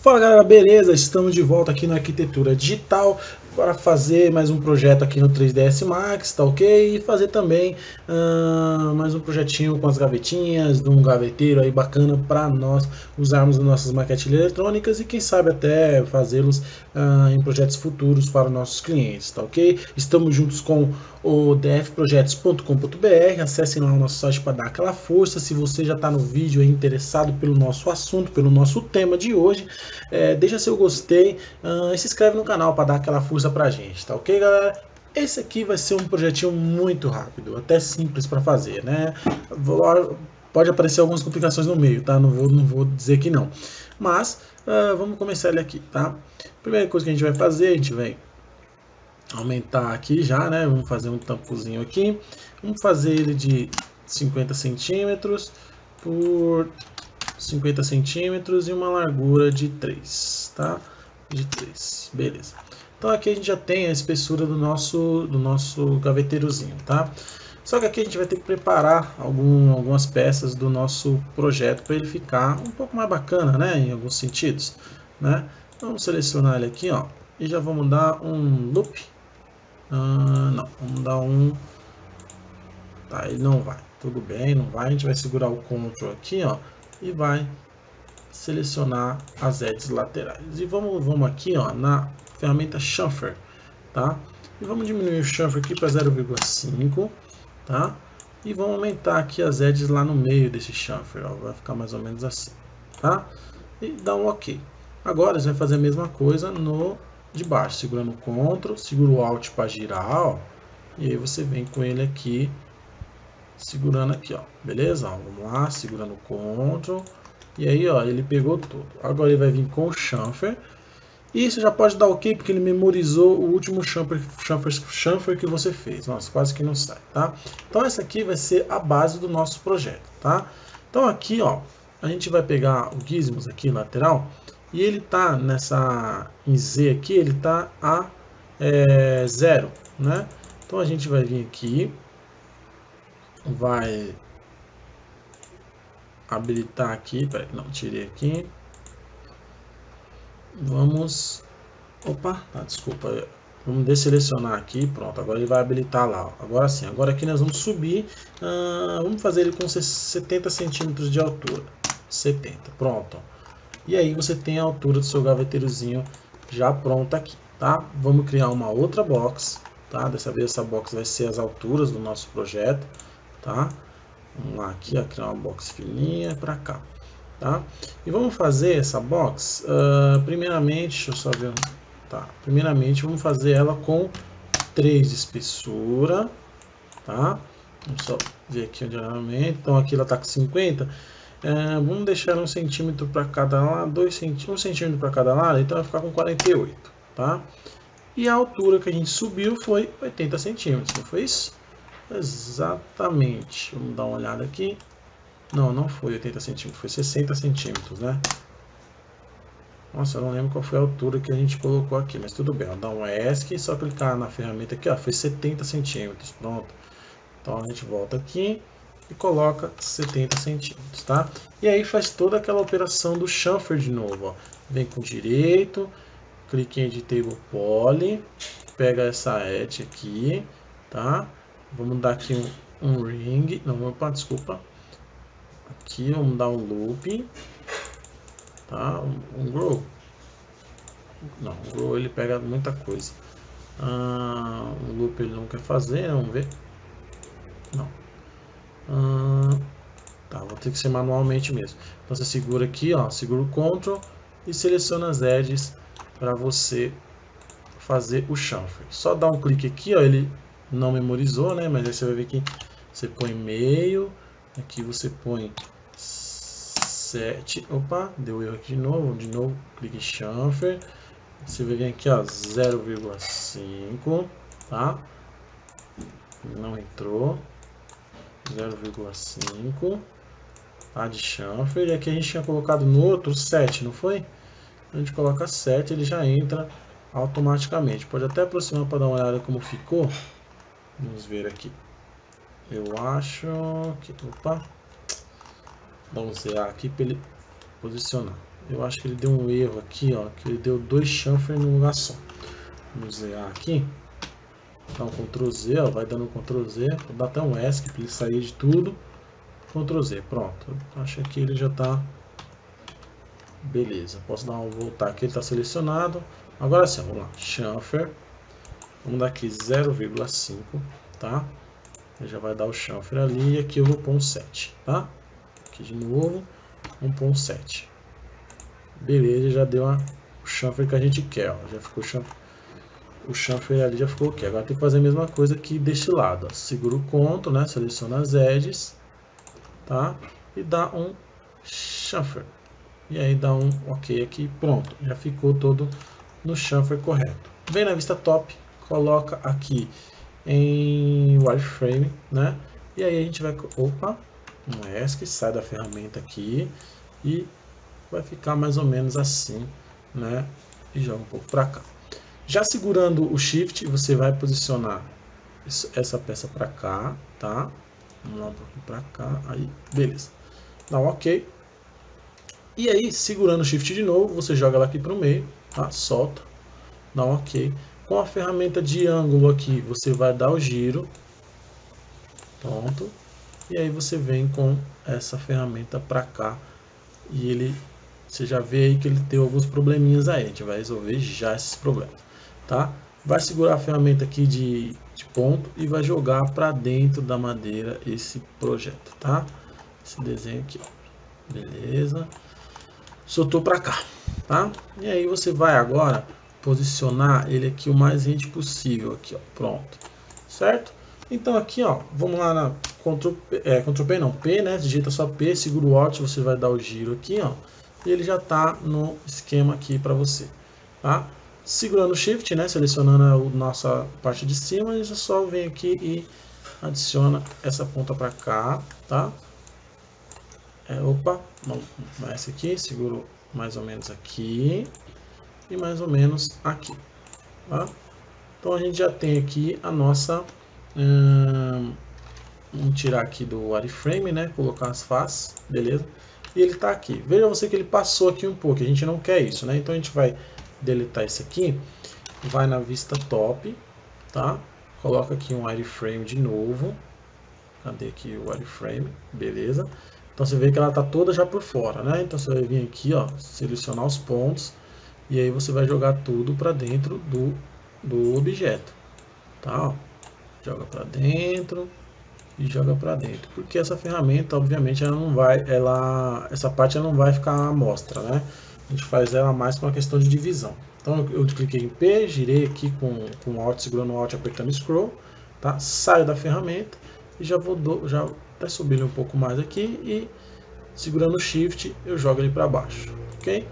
Fala galera, beleza? Estamos de volta aqui na Arquitetura Digital para fazer mais um projeto aqui no 3ds Max, tá ok? E fazer também uh, mais um projetinho com as gavetinhas, de um gaveteiro aí bacana para nós usarmos nas nossas maquetes eletrônicas e quem sabe até fazê-los uh, em projetos futuros para nossos clientes, tá ok? Estamos juntos com o dfprojetos.com.br, acessem lá o nosso site para dar aquela força, se você já está no vídeo aí interessado pelo nosso assunto, pelo nosso tema de hoje, é, deixa seu gostei uh, e se inscreve no canal para dar aquela força para pra gente, tá ok, galera? Esse aqui vai ser um projetinho muito rápido, até simples para fazer, né? Pode aparecer algumas complicações no meio, tá? Não vou, não vou dizer que não. Mas, uh, vamos começar ele aqui, tá? Primeira coisa que a gente vai fazer, a gente vai aumentar aqui já, né? Vamos fazer um tampozinho aqui. Vamos fazer ele de 50 centímetros por 50 centímetros e uma largura de 3, tá? De 3, beleza. Então aqui a gente já tem a espessura do nosso, do nosso gaveteirozinho, tá? Só que aqui a gente vai ter que preparar algum, algumas peças do nosso projeto para ele ficar um pouco mais bacana, né? Em alguns sentidos, né? Vamos selecionar ele aqui, ó. E já vamos dar um loop. Ah, não, vamos dar um... Tá, ele não vai. Tudo bem, não vai. A gente vai segurar o Ctrl aqui, ó. E vai selecionar as edges laterais. E vamos, vamos aqui, ó, na ferramenta Chamfer, tá? E vamos diminuir o Chamfer aqui para 0,5, tá? E vamos aumentar aqui as edges lá no meio desse Chamfer, ó, vai ficar mais ou menos assim, tá? E dá um OK. Agora você vai fazer a mesma coisa no de baixo, segurando o Ctrl, segura o Alt para girar, ó, e aí você vem com ele aqui, segurando aqui, ó, beleza? Ó, vamos lá, segurando o Ctrl, e aí, ó, ele pegou tudo. Agora ele vai vir com o chamfer, e você já pode dar OK, porque ele memorizou o último chamfer, chamfer, chamfer que você fez. Nossa, quase que não sai, tá? Então essa aqui vai ser a base do nosso projeto, tá? Então aqui, ó, a gente vai pegar o gizmos aqui lateral e ele tá nessa em Z aqui, ele tá a é, zero, né? Então a gente vai vir aqui, vai habilitar aqui, peraí, não, tirei aqui, Vamos... Opa, tá, desculpa. Vamos desselecionar aqui, pronto, agora ele vai habilitar lá. Agora sim, agora aqui nós vamos subir, uh, vamos fazer ele com 70 centímetros de altura. 70, pronto. E aí você tem a altura do seu gaveteirozinho já pronta aqui, tá? Vamos criar uma outra box, tá? Dessa vez essa box vai ser as alturas do nosso projeto, tá? Vamos lá aqui, ó, criar uma box fininha para cá. Tá? E vamos fazer essa box, uh, primeiramente, deixa eu só ver, tá? primeiramente vamos fazer ela com 3 de espessura, tá? Vamos só ver aqui onde ela aumenta, então aqui ela está com 50, uh, vamos deixar um centímetro para cada lado, 2 centímetros, um centímetro para cada lado, então vai ficar com 48, tá? E a altura que a gente subiu foi 80 centímetros, não foi isso? Exatamente, vamos dar uma olhada aqui, não, não foi 80 centímetros, foi 60 centímetros, né? Nossa, eu não lembro qual foi a altura que a gente colocou aqui, mas tudo bem. Dá um ESC, só clicar na ferramenta aqui, ó, foi 70 centímetros, pronto. Então a gente volta aqui e coloca 70 centímetros, tá? E aí faz toda aquela operação do chamfer de novo, ó. Vem com direito, clique em Editable Poly, pega essa edge aqui, tá? Vamos dar aqui um, um ring, não, opa, desculpa, Aqui vamos dar um loop. Tá? Um, um grow. Não, o grow ele pega muita coisa. Ah, um loop ele não quer fazer, vamos ver. Não. Ah, tá, vou ter que ser manualmente mesmo. Então você segura aqui, ó, segura o Ctrl e seleciona as edges para você fazer o chanfer. Só dá um clique aqui, ó, ele não memorizou, né? Mas aí você vai ver que você põe meio, Aqui você põe 7. Opa, deu erro aqui de novo. De novo, clique em chanfer. Você vir aqui, ó, 0,5, tá? Não entrou. 0,5 tá, de chanfer. E aqui a gente tinha colocado no outro 7, não foi? A gente coloca 7, ele já entra automaticamente. Pode até aproximar para dar uma olhada como ficou. Vamos ver aqui. Eu acho que... Opa! Dá um ZA aqui para ele posicionar. eu acho que ele deu um erro aqui, ó, que ele deu dois chanfer no lugar só. Vamos zerar aqui. Dá um Ctrl Z, ó, vai dando um Ctrl Z, vou dar até um ESC para ele sair de tudo. Ctrl Z, pronto. Acho que ele já está Beleza, posso dar um voltar aqui, ele está selecionado. Agora sim, vamos lá, chanfer. Vamos dar aqui 0,5, tá? Ele já vai dar o chanfer ali e aqui eu vou pôr um 7, tá? Aqui de novo, 1.7. Beleza, já deu a, o chanfer que a gente quer, ó. Já ficou o chanfer ali já ficou ok. Agora tem que fazer a mesma coisa aqui deste lado, ó. Segura o conto, né? Seleciona as edges, tá? E dá um chanfer. E aí dá um ok aqui, pronto. Já ficou todo no chanfer correto. Vem na vista top, coloca aqui em wireframe, né? E aí a gente vai, opa, um ESC, sai da ferramenta aqui e vai ficar mais ou menos assim, né? E joga um pouco para cá. Já segurando o Shift, você vai posicionar essa peça para cá, tá? Vamos lá um pouquinho para cá, aí, beleza. Dá um OK. E aí, segurando o Shift de novo, você joga ela aqui para o meio, tá? Solta, dá um OK. Com a ferramenta de ângulo aqui, você vai dar o giro, pronto. E aí você vem com essa ferramenta para cá e ele, você já vê aí que ele tem alguns probleminhas aí, a gente vai resolver já esses problemas, tá? Vai segurar a ferramenta aqui de, de ponto e vai jogar para dentro da madeira esse projeto, tá? Esse desenho aqui, beleza? Soltou para cá, tá? E aí você vai agora posicionar ele aqui o mais rente possível, aqui, ó, pronto, certo? Então aqui, ó, vamos lá na Ctrl, é, Ctrl P não, P, né? Digita só P, segura o Alt, você vai dar o giro aqui, ó. E ele já está no esquema aqui para você, tá? Segurando o Shift, né? Selecionando a nossa parte de cima, e só vem aqui e adiciona essa ponta para cá, tá? É, opa, essa aqui, seguro mais ou menos aqui e mais ou menos aqui, tá? Então a gente já tem aqui a nossa Hum, vamos tirar aqui do wireframe, né? Colocar as faces, beleza? E ele está aqui. Veja você que ele passou aqui um pouco. A gente não quer isso, né? Então a gente vai deletar esse aqui. Vai na vista top, tá? Coloca aqui um wireframe de novo. Cadê aqui o wireframe? Beleza. Então você vê que ela está toda já por fora, né? Então você vai vir aqui, ó, selecionar os pontos e aí você vai jogar tudo para dentro do, do objeto, tá? joga para dentro e joga para dentro, porque essa ferramenta, obviamente, ela não vai, ela, essa parte ela não vai ficar à mostra, né? A gente faz ela mais com uma questão de divisão. Então eu cliquei em P, girei aqui com, com Alt, segurando Alt, apertando Scroll, tá? Saio da ferramenta e já vou do, já até subir ele um pouco mais aqui e segurando Shift eu jogo ele para baixo, ok?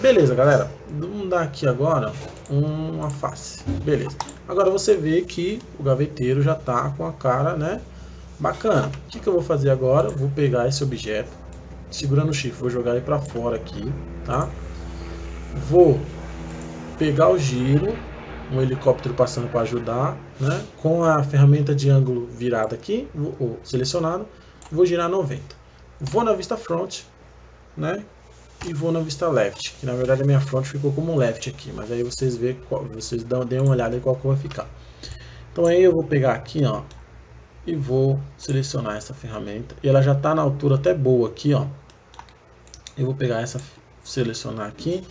Beleza, galera. Vamos dar aqui agora uma face. Beleza. Agora você vê que o gaveteiro já está com a cara, né? Bacana. O que, que eu vou fazer agora? vou pegar esse objeto, segurando o shift, vou jogar ele para fora aqui, tá? Vou pegar o giro, um helicóptero passando para ajudar, né? Com a ferramenta de ângulo virada aqui, ou selecionado, vou girar 90. Vou na vista front, né? E vou na vista left, que na verdade a minha front ficou como left aqui, mas aí vocês vê qual, vocês dão, deem uma olhada em qual que vai ficar. Então aí eu vou pegar aqui, ó, e vou selecionar essa ferramenta, e ela já está na altura até boa aqui, ó. Eu vou pegar essa, selecionar aqui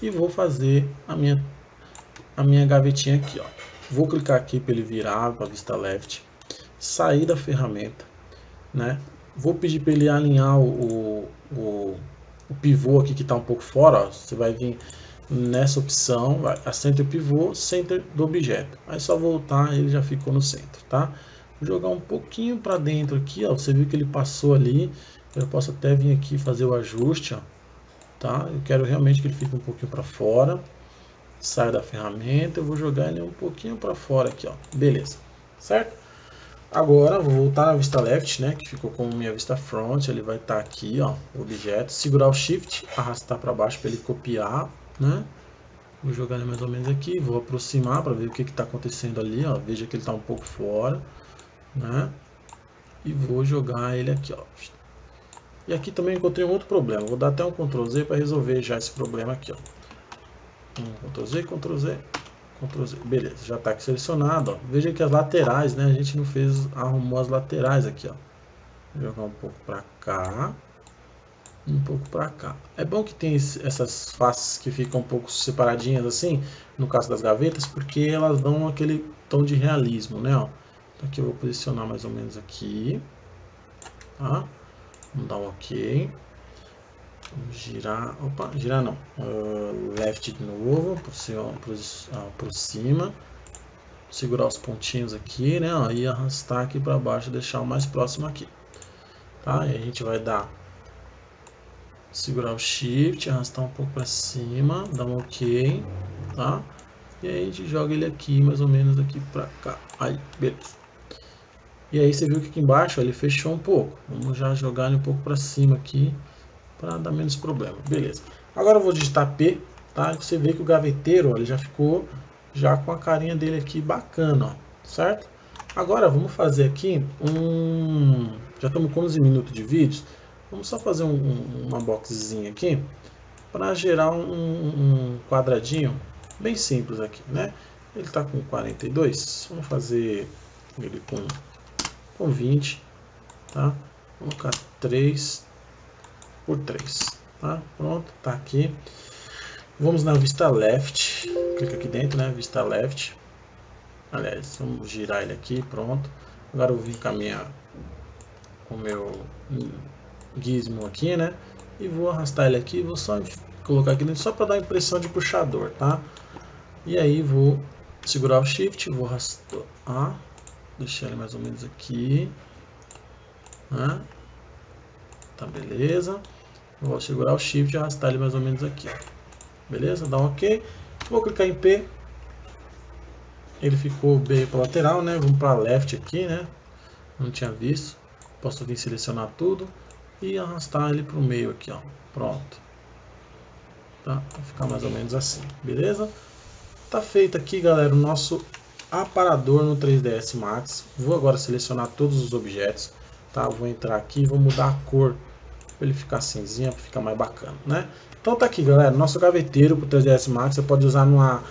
e vou fazer a minha a minha gavetinha aqui, ó. Vou clicar aqui para ele virar para a vista left, sair da ferramenta, né? Vou pedir para ele alinhar o, o o pivô aqui que está um pouco fora, ó, você vai vir nessa opção, vai, a center pivô, center do objeto. Aí só voltar, ele já ficou no centro, tá? Vou jogar um pouquinho para dentro aqui, ó, você viu que ele passou ali, eu posso até vir aqui fazer o ajuste, ó, tá? Eu quero realmente que ele fique um pouquinho para fora. Sai da ferramenta, eu vou jogar ele um pouquinho para fora aqui, ó. Beleza, certo? Agora vou voltar na vista left, né, que ficou com minha vista front, ele vai estar tá aqui, ó, objeto, segurar o shift, arrastar para baixo para ele copiar, né? Vou jogar ele mais ou menos aqui, vou aproximar para ver o que está acontecendo ali, ó, veja que ele está um pouco fora, né? E vou jogar ele aqui, ó. E aqui também encontrei um outro problema. Vou dar até um Ctrl Z para resolver já esse problema aqui. Ó. Um Ctrl Z, Ctrl Z, Ctrl Z. Beleza, já está aqui selecionado. Ó. Veja que as laterais, né? A gente não fez, arrumou as laterais aqui. Ó. Vou jogar um pouco para cá. Um pouco para cá. É bom que tem essas faces que ficam um pouco separadinhas assim, no caso das gavetas, porque elas dão aquele tom de realismo, né? Ó. Então aqui eu vou posicionar mais ou menos aqui. Tá? Vamos dar um OK. Girar. Opa, girar não. Uh, left de novo, por cima. Segurar os pontinhos aqui, né? Ó, e arrastar aqui para baixo, deixar o mais próximo aqui. Tá? E a gente vai dar. Segurar o Shift, arrastar um pouco para cima, dar um OK, tá? E aí a gente joga ele aqui, mais ou menos aqui para cá. Aí, beleza. E aí você viu que aqui embaixo ó, ele fechou um pouco. Vamos já jogar ele um pouco para cima aqui, para dar menos problema. Beleza. Agora eu vou digitar P, tá? Você vê que o gaveteiro ele já ficou já com a carinha dele aqui bacana, ó, certo? Agora vamos fazer aqui um... Já estamos com 11 minutos de vídeo. Vamos só fazer um, um, uma boxzinha aqui para gerar um, um quadradinho bem simples aqui, né? Ele está com 42, vamos fazer ele com com 20, tá? Vou colocar 3 por 3, tá? Pronto, tá aqui. Vamos na vista left, clica aqui dentro, né? Vista left. Aliás, vamos girar ele aqui, pronto. Agora eu vir com a minha, com o meu gizmo aqui, né? E vou arrastar ele aqui, vou só colocar aqui dentro, só para dar a impressão de puxador, tá? E aí vou segurar o shift, vou arrastar, ah, deixar ele mais ou menos aqui. Né? Tá, beleza. vou segurar o Shift e arrastar ele mais ou menos aqui. Beleza? Dá um OK. Vou clicar em P. Ele ficou bem para lateral, né? Vamos para left aqui, né? Não tinha visto. Posso vir selecionar tudo e arrastar ele para o meio aqui, ó. Pronto. Tá? Vai ficar mais ou menos assim, beleza? Tá feito aqui, galera, o nosso aparador no 3ds Max. Vou agora selecionar todos os objetos, tá? Vou entrar aqui vou mudar a cor para ele ficar cinzinha, para ficar mais bacana, né? Então tá aqui, galera, nosso gaveteiro para o 3ds Max, você pode usar numa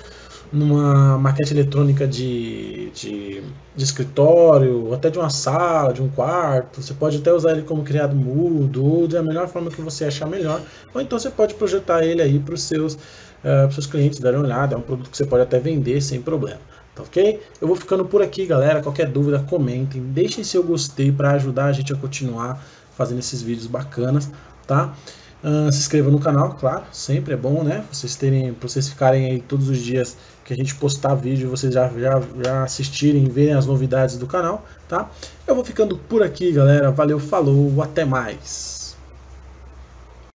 numa maquete eletrônica de, de, de, escritório, até de uma sala, de um quarto. Você pode até usar ele como criado mudo, ou da melhor forma que você achar melhor. Ou então você pode projetar ele aí para os seus, uh, seus clientes darem uma olhada. É um produto que você pode até vender sem problema. Tá ok? Eu vou ficando por aqui, galera. Qualquer dúvida, comentem. Deixem seu gostei para ajudar a gente a continuar fazendo esses vídeos bacanas, tá? Uh, se inscreva no canal, claro, sempre é bom, né? Vocês terem, vocês ficarem aí todos os dias que a gente postar vídeo, vocês já, já, já assistirem, verem as novidades do canal, tá? Eu vou ficando por aqui, galera. Valeu, falou, até mais!